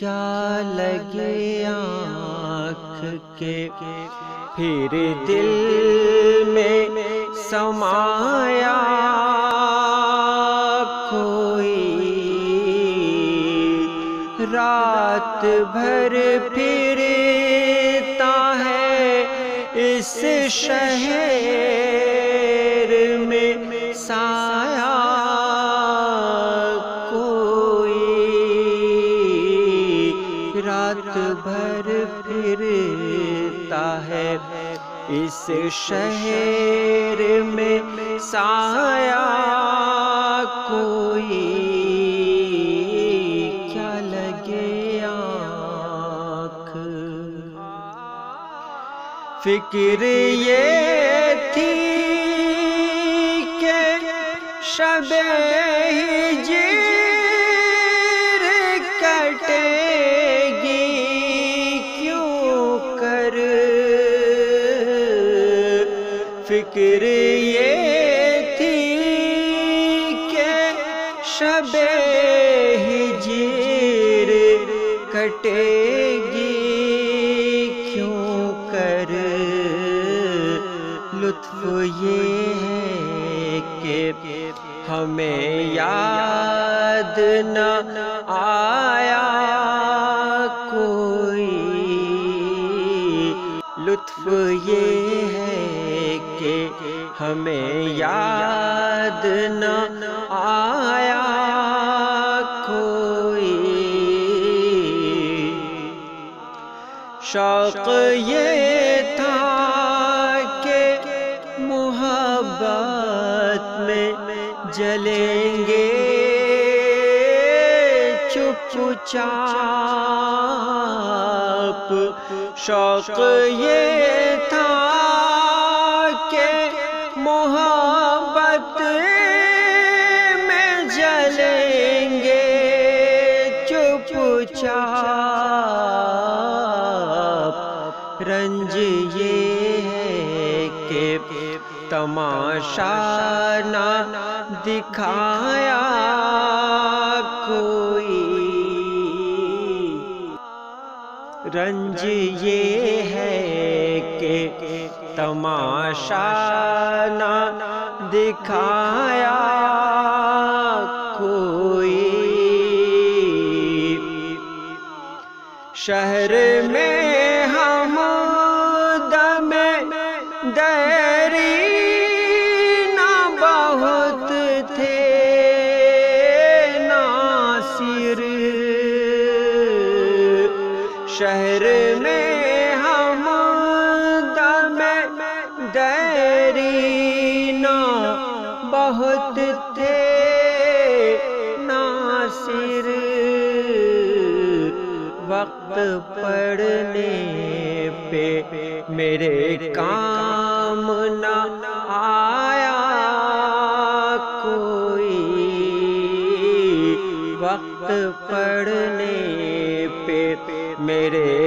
क्या लगे आँख के? फिर दिल में समाया कोई रात भर फिरता है इस शहर में साया रात भर फिरता है। इस शहर में साया कोई क्या लगे आँख? फ़िक्र ये थी के शबे हिजर फ़िक्र ये थी के शबे हिजर कटेगी, क्यों कर? लुत्फ ये है कि हमें याद न आया कोई। लुत्फ ये है कि हमें याद न आया कोई। शौक ये था कि मोहब्बत में जलेंगे। चुपचाप। शौक ये था चुपचाप रंज ये है कि तमाशा ना दिखाया कोई। रंज ये है के तमाशा ना दिखाया शहर में हम दम दरी ना बहुत थे नासिर शहर में हम दम दरी ना बहुत थे नासिर वक्त पढ़ने पे मेरे काम न आया कोई। वक्त पढ़ने पे मेरे